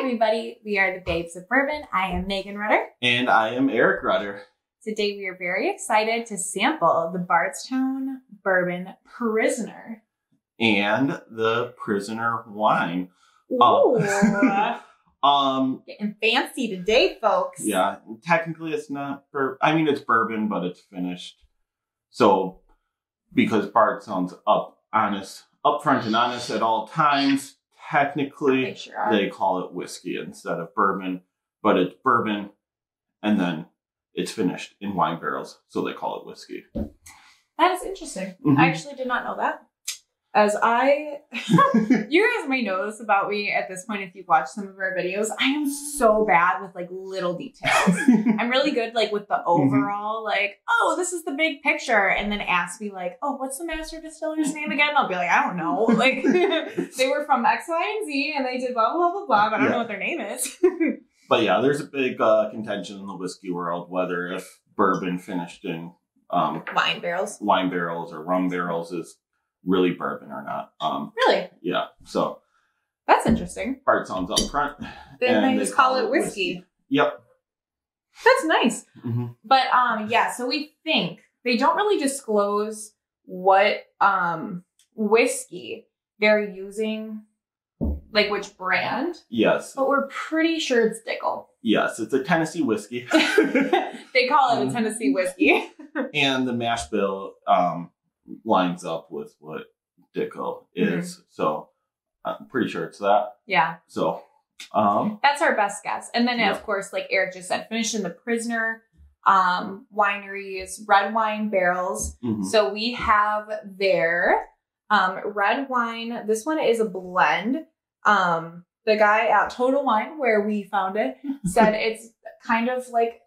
everybody. We are the Babes of Bourbon. I am Megan Rudder. And I am Eric Rudder. Today we are very excited to sample the Bardstown Bourbon Prisoner. And the Prisoner wine. Ooh. Um, Getting fancy today, folks. yeah, technically it's not bur- I mean it's bourbon, but it's finished. So because Bardstown's up honest, upfront and honest at all times, technically sure they call it whiskey instead of bourbon, but it's bourbon and then it's finished in wine barrels, so they call it whiskey. That is interesting. Mhm. I actually did not know that. As I, you guys may notice about me at this point if you've watched some of our videos, I am so bad with like little details. I'm really good like with the overall, like, oh, this is the big picture, and then ask me like, oh, what's the master distiller's name again? I'll be like, I don't know. Like they were from X, Y, and Z, and they did blah blah blah blah, but I don't Yeah. know what their name is. But yeah, there's a big uh, contention in the whiskey world whether if bourbon finished in um, Wine barrels, wine barrels or rum barrels is really bourbon or not. Um, really? yeah, so That's interesting. Bardstown's up front. Then they just call, call it whiskey. whiskey. Yep. That's nice. hmm But um yeah, so we think they don't really disclose what um whiskey they're using, like which brand, Yes, but we're pretty sure it's Dickel. yes, it's a Tennessee whiskey, they call it a Um, Tennessee whiskey. and the mash bill um, lines up with what Dickel is. So I'm pretty sure it's that. yeah, So, um, that's our best guess. And then Yeah. of course, like Eric just said, finished in the Prisoner um wineries, red wine barrels. mhm. So we have their um, red wine. This one is a blend. Um, the guy at Total Wine, where we found it, said it's kind of like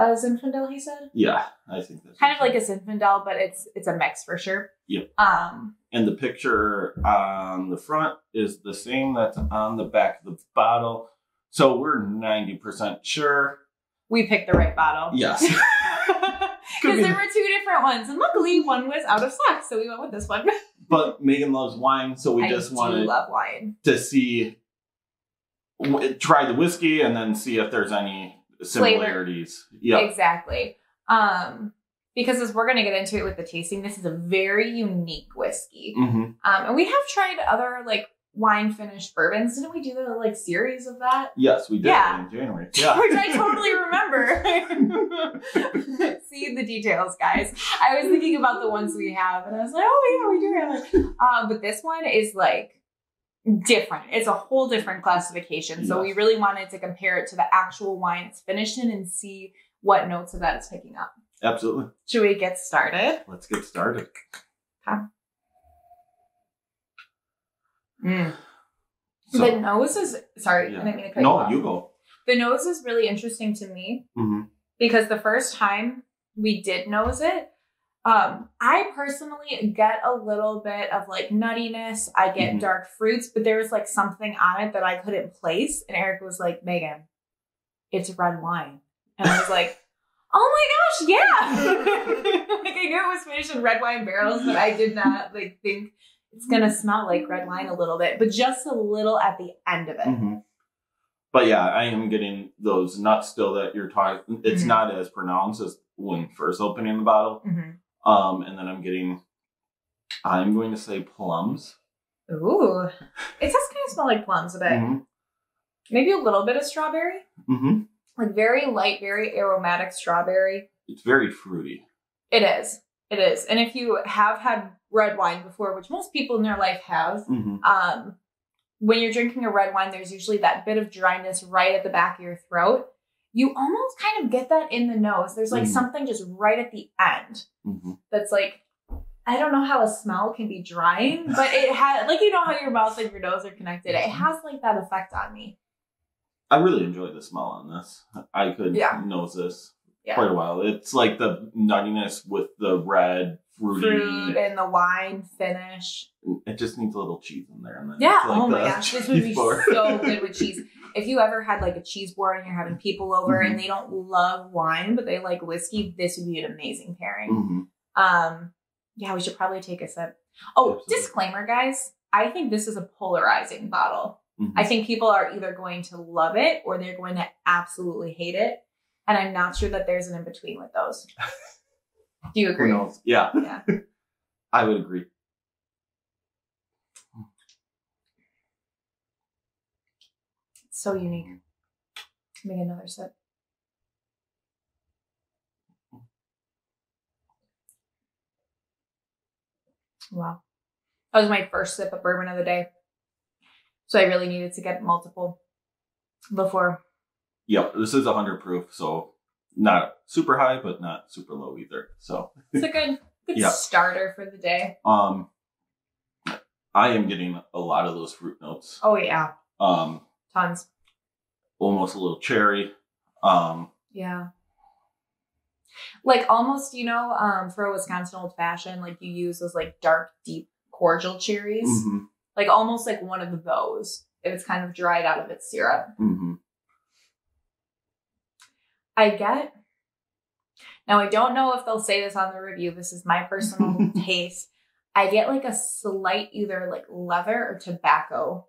a Zinfandel. He said yeah, I think that's kind of like a Zinfandel, but it's it's a mix for sure. Yep. Um, and the picture on the front is the same that's on the back of the bottle. So we're 90% sure. we picked the right bottle. Yes. Because there were two different ones, and luckily one was out of stock, so we went with this one. but Megan loves wine, so we I just wanted love wine. to see, try the whiskey and then see if there's any similarities. Yeah. Exactly. Um, because as we're going to get into it with the tasting, this is a very unique whiskey. hmm Um, and we have tried other like wine finished bourbons. Didn't we do the like series of that? Yes, we did Yeah. in January. Yeah. Which I totally remember. See the details, guys. I was thinking about the ones we have, and I was like, oh yeah, we do have it. Um, but this one is like different. It's a whole different classification. So we really wanted to compare it to the actual wine it's finished in and see what notes of that it's picking up. Absolutely. Should we get started? Let's get started. Mm. So, the nose is sorry, yeah. I didn't mean to cut you no, off. you go. The nose is really interesting to me hmm because the first time we did nose it, um, I personally get a little bit of like nuttiness. I get Mhm. dark fruits, but there was like something on it that I couldn't place. And Eric was like, Megan, it's red wine. And I was like, oh my gosh, yeah. like I knew it was finished in red wine barrels, but I did not like think it's gonna smell like red wine a little bit, but just a little at the end of it. hmm But yeah, I am getting those nuts still that you're talking. It's Mhm. not as pronounced as when first opening the bottle. Mhm. Um, and then I'm getting, I'm going to say plums. Ooh, it does kind of smell like plums a bit. Mhm. Maybe a little bit of strawberry, Mm-hmm. like very light, very aromatic strawberry. It's very fruity. It is. It is. And if you have had red wine before, which most people in their life have, hmm um, when you're drinking a red wine, there's usually that bit of dryness right at the back of your throat. You almost kind of get that in the nose. There's like Mhm. something just right at the end hmm that's like I don't know how a smell can be drying, but it has like you know how your mouth and your nose are connected. It has like that effect on me. I really enjoy the smell on this. I could Yeah. nose this Yeah. quite a while. It's like the nuttiness with the red fruity. Fruit and the wine finish. It just needs a little cheese in there. And then Yeah. like oh my gosh, this would be board. so good with cheese. If you ever had like a cheese board and you're having people over Mhm. and they don't love wine but they like whiskey, this would be an amazing pairing. Mhm. Um, yeah, we should probably take a sip. Oh, Absolutely. disclaimer, guys. I think this is a polarizing bottle. Mhm. I think people are either going to love it or they're going to absolutely hate it. And I'm not sure that there's an in between with those. Do you agree? Yeah, Yeah. I would agree. It's so unique. Make another sip. Wow. That was my first sip of bourbon of the day. So I really needed to get multiple before. Yep, this is 100 proof, so not super high, but not super low either. So, It's a good, good Yeah. starter for the day. um, I am getting a lot of those fruit notes. Oh, yeah. Um, Tons. almost a little cherry. Um, Yeah. Like almost, you know, um, for a Wisconsin old fashioned, like you use those like dark, deep cordial cherries. mhm, Like almost like one of those if it's kind of dried out of its syrup. Mm-hmm. I get. Now I don't know if they'll say this on the review. This is my personal taste. I get like a slight either like leather or tobacco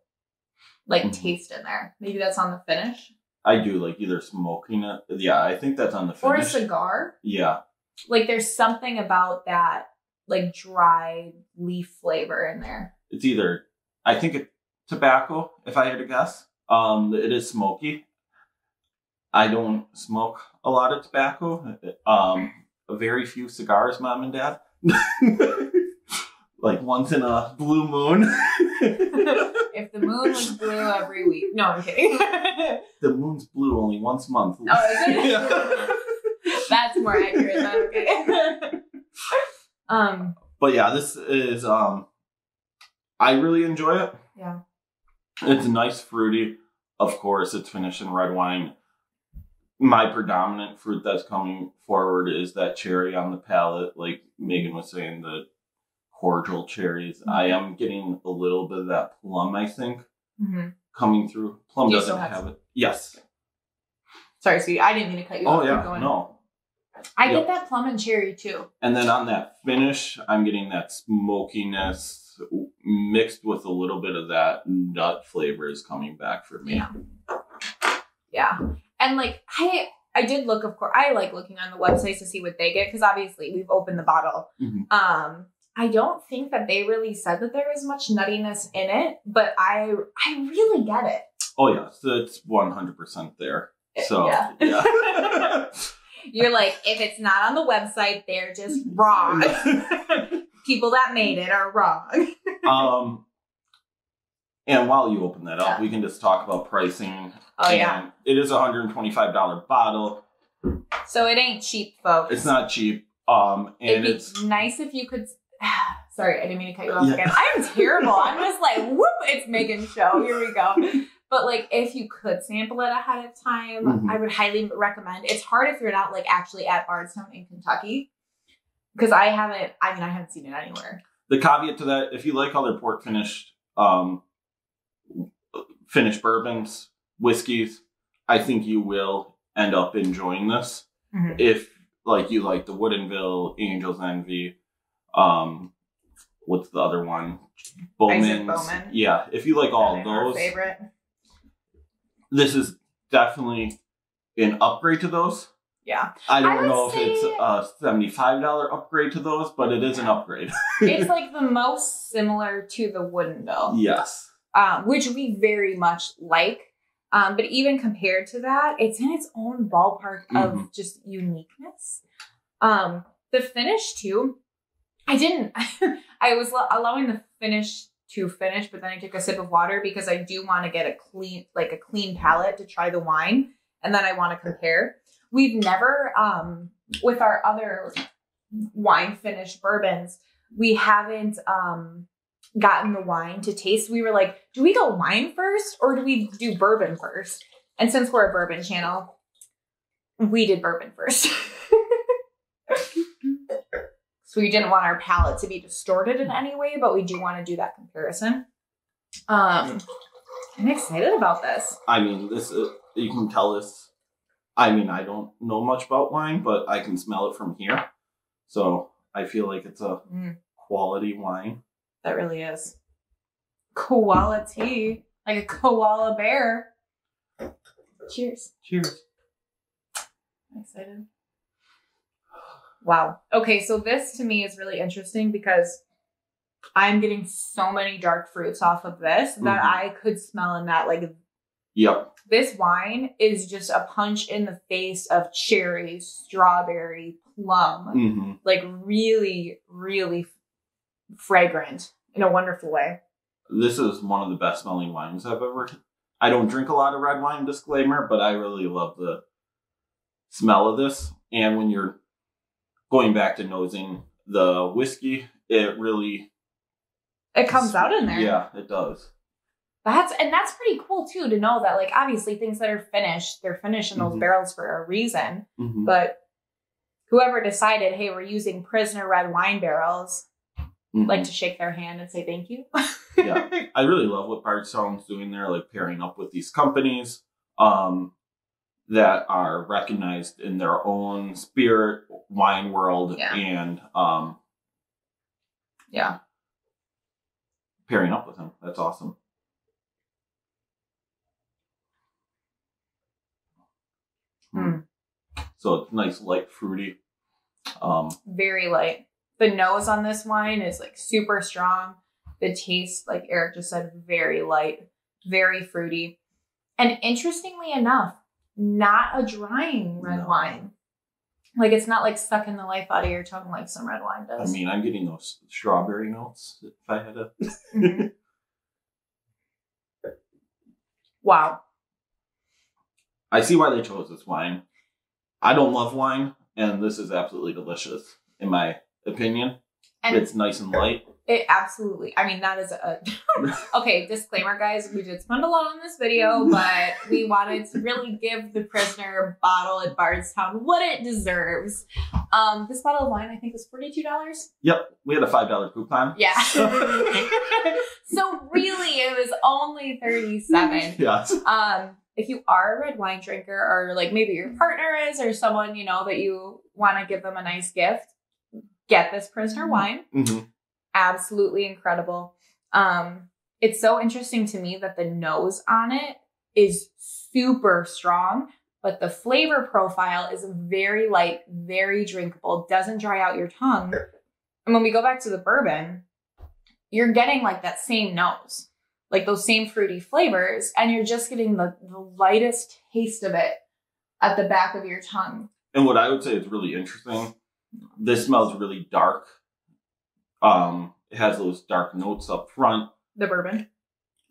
like Mhm. taste in there. Maybe that's on the finish. I do like either smoking it. Yeah, I think that's on the finish. Or a cigar. yeah, Like there's something about that like dry leaf flavor in there. it's either I think it tobacco. If I had to guess, um, it is smoky. I don't smoke a lot of tobacco. Um, very few cigars, mom and dad. like once in a blue moon. if the moon was blue every week. No, I'm kidding. the moon's blue only once a month. Oh, is it? Yeah. That's more accurate okay. um, But yeah, this is um I really enjoy it. Yeah. It's nice fruity. Of course, it's finished in red wine. My predominant fruit that's coming forward is that cherry on the palate, like Megan was saying, the cordial cherries. I Mm-hmm. am getting a little bit of that plum, I think, mhm. coming through. Plum You doesn't have have it. Yes. sorry, sweetie. I didn't mean to cut you off. Oh yeah. No. I Yep. get that plum and cherry too. And then on that finish, I'm getting that smokiness mixed with a little bit of that nut flavor is coming back for me. Yeah. Yeah. And like I I did look of course I like looking on the websites to see what they get because obviously we've opened the bottle. Mhm. Um I don't think that they really said that there was much nuttiness in it, but I I really get it. Oh yeah, so it's 100% there. So Yeah. yeah. You're like, if it's not on the website, they're just wrong. People that made it are wrong. um, and while you open that up, Yeah. we can just talk about pricing. Oh yeah. And It is a $125 bottle. So it ain't cheap, folks. It's not cheap. Um, and It'd be it's nice if you could. Sorry, I didn't mean to cut you off Yeah. again. I'm terrible. I'm just like, whoop, it's Megan's show. Here we go. But like, if you could sample it ahead of time, Mhm. I would highly recommend. It's hard if you're not like actually at Bardstown in Kentucky, because I haven't. I mean, I haven't seen it anywhere. the caveat to that, if you like how they're port finished, um, finished bourbons, whiskeys, I think you will end up enjoying this. Mhm. If like you like the Woodinville, Angels Envy, um, what's the other one? Isaac Bowman's. Bowman. Yeah, if you like all of those, favorite. this is definitely an upgrade to those. Yeah, I I don't would know if it's a seventy-five dollar upgrade to those, but it is an upgrade. it's like the most similar to the Woodinville. yes. um, which we very much like. Um, but even compared to that, it's in its own ballpark of Mhm. just uniqueness. Um, the finish too, I didn't. I was lo- allowing the finish to finish, but then I took a sip of water because I do want to get a clean, like a clean palate to try the wine, and then I want to compare. We've never, um, with our other wine finished bourbons, we haven't um gotten the wine to taste. We were like, do we go wine first or do we do bourbon first? And since we're a bourbon channel, we did bourbon first. so we didn't want our palate to be distorted in any way, but we do want to do that comparison. Um I'm excited about this. I mean, this uh, you can tell this. I mean, I don't know much about wine, but I can smell it from here. So I feel like it's a Mm, quality wine. that really is. Quality. like a koala bear. Cheers. Cheers. I'm excited. Wow. Okay, so this to me is really interesting because I'm getting so many dark fruits off of this that Mhm. I could smell in that. Like Yep. this wine is just a punch in the face of cherry, strawberry, plum. hmm Like really, really fragrant in a wonderful way. This is one of the best smelling wines I've ever. I don't drink a lot of red wine, disclaimer, but I really love the smell of this. And when you're going back to nosing the whiskey, it really It comes out in there. Yeah, it does. That's and that's pretty cool too to know that like obviously things that are finished, they're finished in those Mhm. barrels for a reason. Mhm. But whoever decided, hey, we're using prisoner red wine barrels, Mhm. like to shake their hand and say thank you. Yeah. I really love what Bardstown's doing there, like pairing up with these companies um, that are recognized in their own spirit wine world Yeah. and um, yeah. pairing up with them. That's awesome. Mm. So it's nice, light, fruity. Um, Very light. The nose on this wine is like super strong. The taste, like Eric just said, very light, very fruity. And interestingly enough, not a drying red No. wine. Like it's not like sucking the life out of your tongue like some red wine does. I mean, I'm getting those strawberry notes. If I had to, Mhm. wow. I see why they chose this wine. I don't love wine, and this is absolutely delicious, in my opinion. And it's nice and light. It absolutely. I mean, that is a okay. Disclaimer, guys. We did spend a lot on this video, but we wanted to really give the prisoner bottle at Bardstown what it deserves. Um, this bottle of wine, I think, was forty two dollars. Yep, we had a five dollar coupon. Yeah. so really, it was only thirty seven. Yes. Um, if you are a red wine drinker, or like maybe your partner is, or someone you know that you want to give them a nice gift, get this prisoner wine hmm absolutely incredible. Um, it's so interesting to me that the nose on it is super strong, but the flavor profile is very light, very drinkable, doesn't dry out your tongue. And when we go back to the bourbon, you're getting like that same nose, like those same fruity flavors, and you're just getting the, the lightest taste of it at the back of your tongue. And what I would say is really interesting. This smells really dark. Um, it has those dark notes up front. The bourbon.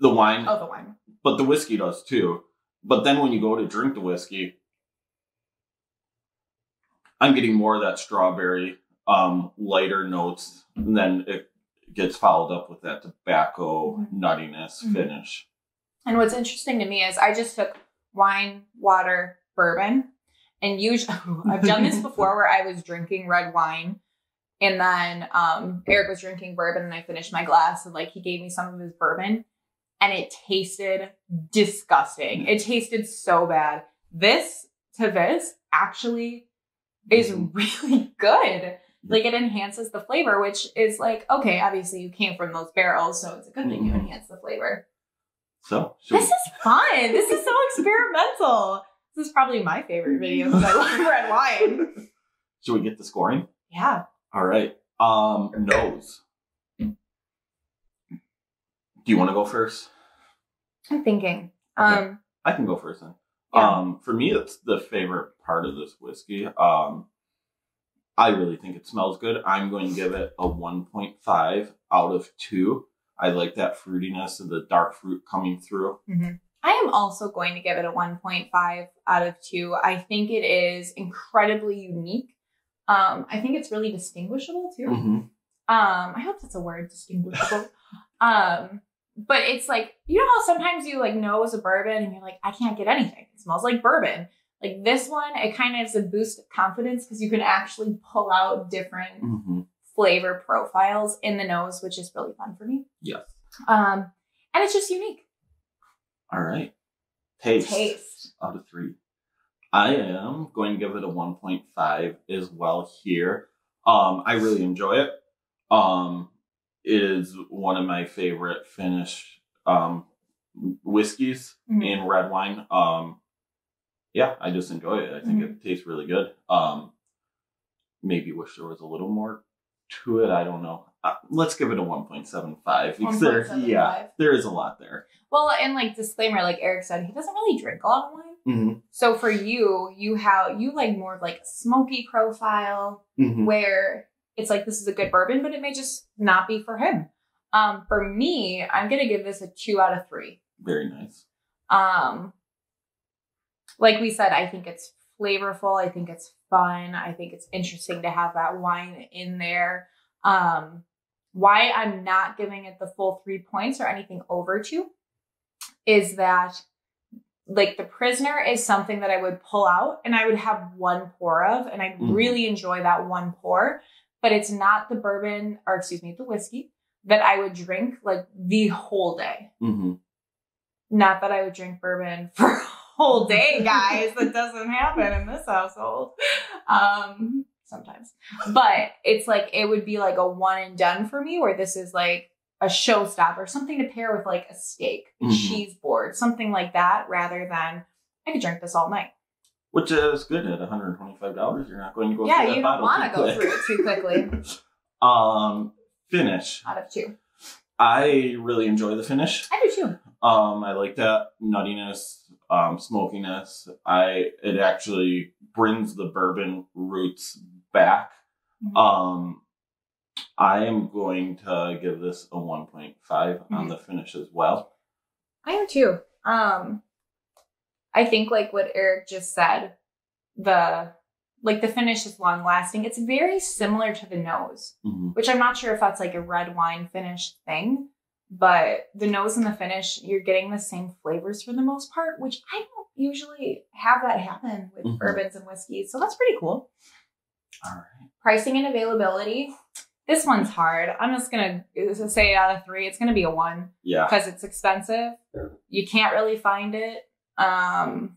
The wine, Oh, the wine. but the whiskey does too. But then when you go to drink the whiskey, I'm getting more of that strawberry, um, lighter notes, and then it gets followed up with that tobacco Mhm. nuttiness Mhm. finish. And what's interesting to me is I just took wine, water, bourbon, and usually I've done this before where I was drinking red wine, and then um, Eric was drinking bourbon, and I finished my glass, and like he gave me some of his bourbon, and it tasted disgusting. It tasted so bad. This to this actually is Mhm. really good. Like it enhances the flavor, which is like okay. Obviously, you came from those barrels, so it's a good thing you Mhm. enhance the flavor. So, This is fun. This is so experimental. This is probably my favorite video because I love red wine. should we get the scoring? Yeah. All right. Um, nose. Do you want to go first? I'm thinking. Okay. Um, I can go first then. Yeah. Um, for me, it's the favorite part of this whiskey. Um, I really think it smells good. I'm going to give it a 1.5 out of 2. I like that fruitiness and the dark fruit coming through. I am also going to give it a 1.5 out of 2. I think it is incredibly unique. Um, I think it's really distinguishable too. Mm-hmm. Um, I hope that's a word, distinguishable. um, but it's like you know how sometimes you like know it's a bourbon and you're like, I can't get anything. It smells like bourbon. Like this one, it kind of is a boost of confidence because you can actually pull out different Mm-hmm. flavor profiles in the nose, which is really fun for me. Yes. Um, and it's just unique. All right. Taste. Taste. out of 3. I am going to give it a 1.5 as well here. Um, I really enjoy it. Um, it is one of my favorite Finnish um, whiskeys Mhm. in red wine. Um, yeah, I just enjoy it. I think it tastes really good. Um, maybe wish there was a little more to it. I don't know. Uh, let's give it a one point seven five because there, 1.75. yeah, there is a lot there. Well, and like disclaimer, like Eric said, he doesn't really drink a lot of wine. Mm-hmm. So for you, you have you like more of like a smoky profile Mm-hmm. where it's like this is a good bourbon, but it may just not be for him. Um, for me, I'm gonna give this a two out of three. Very nice. Um, like we said, I think it's flavorful. I think it's fun. I think it's interesting to have that wine in there. Um, why I'm not giving it the full three points or anything over two is that like the prisoner is something that I would pull out and I would have one pour of, and I'd Mhm. really enjoy that one pour, but it's not the bourbon or excuse me, the whiskey that I would drink like the whole day. Mm-hmm. Not that I would drink bourbon for a whole day, guys. that doesn't happen in this household. Um, sometimes. But it's like it would be like a one and done for me where this is like a showstopper, something to pair with like a steak, a Mhm. cheese board, something like that, rather than I could drink this all night. Which is good at one hundred twenty five dollars. You're not going to go. yeah, through that you don't want to go through it too quickly. Um, finish. Out of two. I really enjoy the finish. I do too. Um, I like that nuttiness, um, smokiness. I it actually brings the bourbon roots back. Mhm. Um, I am going to give this a one point five on the finish as well. I am too. Um, I think like what Eric just said, the like the finish is long lasting. It's very similar to the nose, Mhm. which I'm not sure if that's like a red wine finish thing, but the nose and the finish, you're getting the same flavors for the most part, which I don't usually have that happen with Mhm. bourbons and whiskeys. So that's pretty cool. All right. Pricing and availability. This one's hard. I'm just gonna say out of three, it's gonna be a one Yeah. because it's expensive. You can't really find it. Um,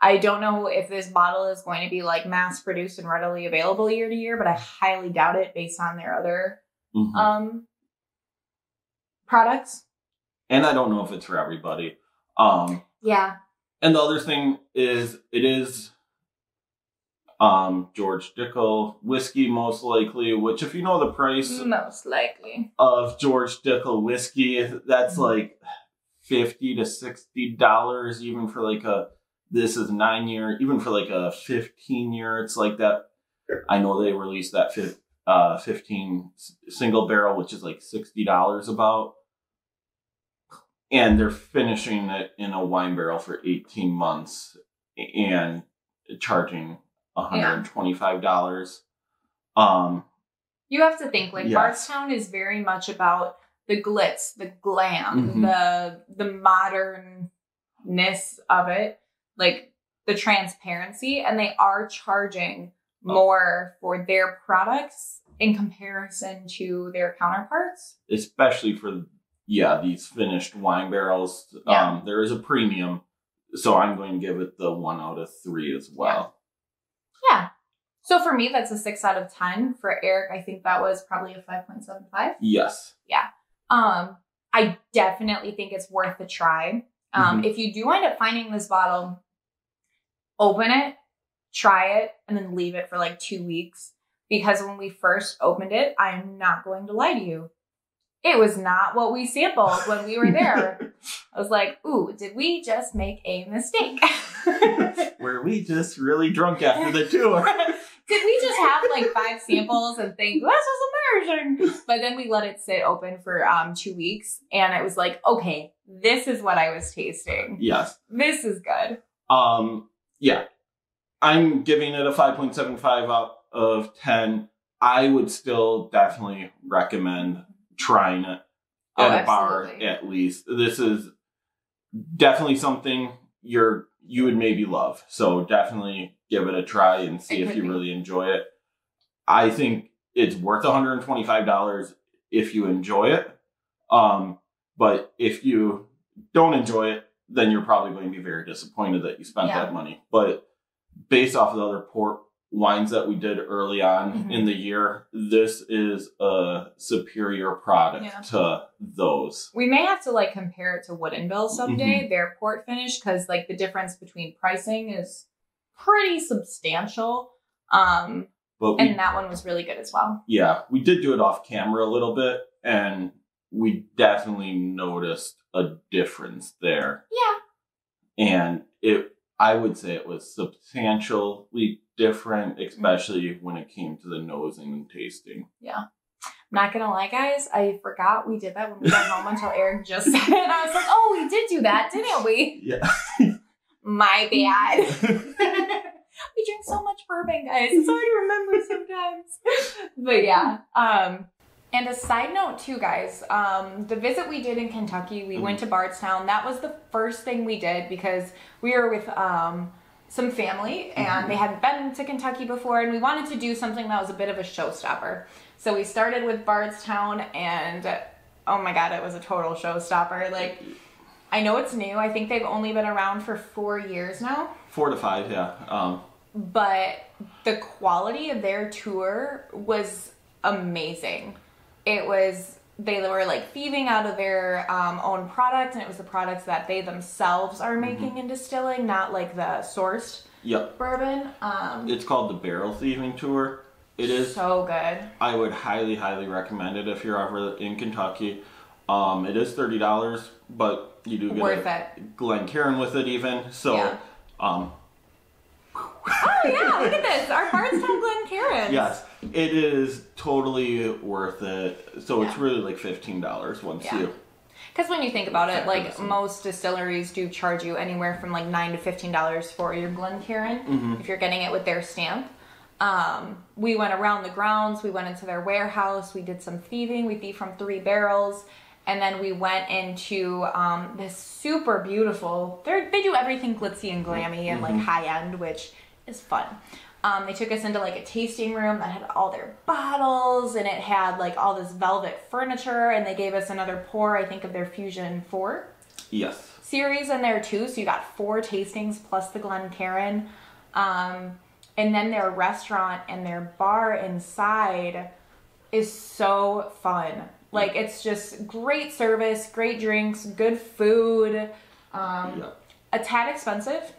I don't know if this bottle is going to be like mass produced and readily available year to year, but I highly doubt it based on their other Mhm. um products. and I don't know if it's for everybody. Um, Yeah. and the other thing is, it is um George Dickel whiskey most likely. Which, if you know the price Most likely. of George Dickel whiskey, that's Mhm. like fifty to sixty dollars, even for like a this is nine year, even for like a fifteen year. It's like that. I know they released that fif- uh, fifteen single barrel, which is like sixty dollars about, and they're finishing it in a wine barrel for eighteen months and charging one hundred and twenty five dollars. Um, You have to think like Yes. Bardstown is very much about the glitz, the glam, Mhm. the the modernness of it, like the transparency, and they are charging Oh. more for their products in comparison to their counterparts. especially for yeah these finished wine barrels Yeah. um there is a premium so i'm going to give it the one out of three as well Yeah. So for me, that's a six out of ten. For Eric, I think that was probably a five point seven five. yes Yeah. Um, I definitely think it's worth a try. Um, Mhm. if you do end up finding this bottle, open it, try it, and then leave it for like two weeks. Because when we first opened it, I am not going to lie to you. It was not what we sampled when we were there. I was like, ooh, did we just make a mistake? were we just really drunk after the tour Did we just have like five samples and think this is amazing? But then we let it sit open for um two weeks, and it was like, okay, this is what I was tasting. yes This is good. um yeah i'm giving it a 5.75 out of 10 i would still definitely recommend trying it Oh, at a bar at least. This is definitely something you're you would maybe love. So definitely give it a try and see It if you be. really enjoy it. I think it's worth $125 if you enjoy it. Um but if you don't enjoy it then you're probably going to be very disappointed that you spent Yeah. that money. But based off of the other port wines that we did early on Mhm. in the year, this is a superior product Yeah. to those. We may have to like compare it to Woodinville Mm-hmm. someday, their port finish, because like the difference between pricing is pretty substantial. Um, But we, and that one was really good as well. yeah, we did do it off camera a little bit, and we definitely noticed a difference there. Yeah. and it i would say it was substantially different Mm-hmm. especially when it came to the nosing and tasting Yeah. I'm not gonna lie, guys, I forgot we did that when we got home until Eric just said it. I was like, oh, we did do that, didn't we? yeah My bad. we drink so much bourbon, guys. It's hard to remember sometimes. But yeah. Um, and a side note too, guys. Um, the visit we did in Kentucky, we went to Bardstown. That was the first thing we did because we were with um, some family and they hadn't been to Kentucky before, and we wanted to do something that was a bit of a showstopper. So we started with Bardstown, and oh my god, it was a total showstopper. Like. I know it's new. I think they've only been around for four years now four to five yeah um but the quality of their tour was amazing. It was they were like thieving out of their um, own product, and it was the products that they themselves are making and distilling, not like the sourced yep bourbon. Um, it's called the barrel thieving tour it is so good. i would highly highly recommend it if you're ever in kentucky um it is $30 but you do get Worth a it. glencairn with it even so Yeah. um Oh yeah, look at this, our Bardstown Glencairn. yes it is totally worth it so it's really like $15 once Yeah. you Because when you think about it, like most distilleries do charge you anywhere from like nine to fifteen dollars for your Glencairn Mm-hmm. if you're getting it with their stamp. Um, we went around the grounds. We went into their warehouse. We did some thieving. We thieved from three barrels, and then we went into um, this super beautiful. They they do everything glitzy and glammy and like high end, which is fun. Um, they took us into like a tasting room that had all their bottles and it had like all this velvet furniture and they gave us another pour i think of their fusion 4 yes. series in there too. So you got four tastings plus the glencairn. Um, and then their restaurant and their bar inside is so fun. Like it's just great service great drinks good food. Um, yeah. a tad expensive.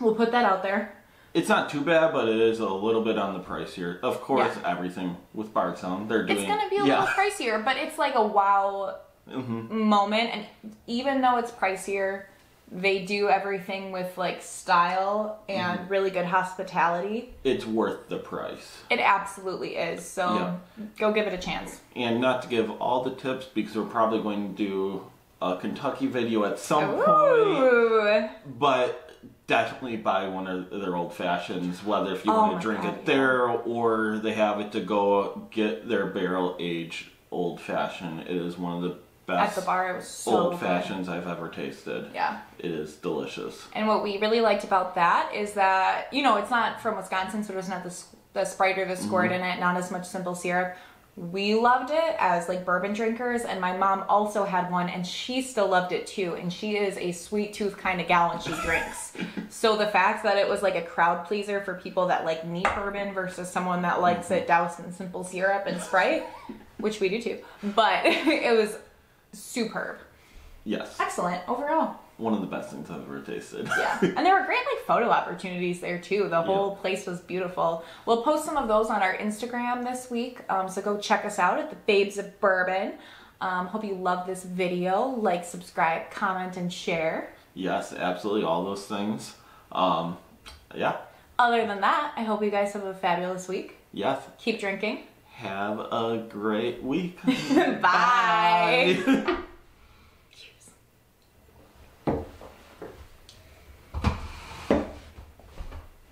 We'll put that out there It's not too bad, but it is a little bit on the pricier. Of course, Yeah. everything with Bardstown, they're doing. It's gonna be a yeah. little pricier, but it's like a wow hmm moment. And even though it's pricier, they do everything with like style and Mm-hmm. really good hospitality. It's worth the price. It absolutely is. So Yeah. go give it a chance. And not to give all the tips because we're probably going to do a Kentucky video at some point, but definitely buy one of their old fashions, whether if you Oh want to drink God, it there or they have it to go get their barrel aged old fashioned. It is one of the At best the bar, it was so old good. fashions I've ever tasted. Yeah. It is delicious. And what we really liked about that is that, you know, it's not from Wisconsin, so it doesn't have the, the Sprite or the squirt Mm-hmm. in it, not as much simple syrup. We loved it as like bourbon drinkers, and my mom also had one, and she still loved it too. And she is a sweet tooth kind of gal, and she drinks. so the fact that it was like a crowd pleaser for people that like neat bourbon versus someone that likes it doused in simple syrup and Sprite, which we do too, but it was superb. Yes. Excellent overall. One of the best things I've ever tasted. Yeah, and there were great like photo opportunities there too. The whole place was beautiful. We'll post some of those on our Instagram this week, um, so go check us out at the Babes of Bourbon. Um, hope you love this video. Like, subscribe, comment, and share. yes, absolutely. All those things. Um, yeah. Other than that, I hope you guys have a fabulous week. Yes. Keep drinking. Have a great week. Bye. Bye.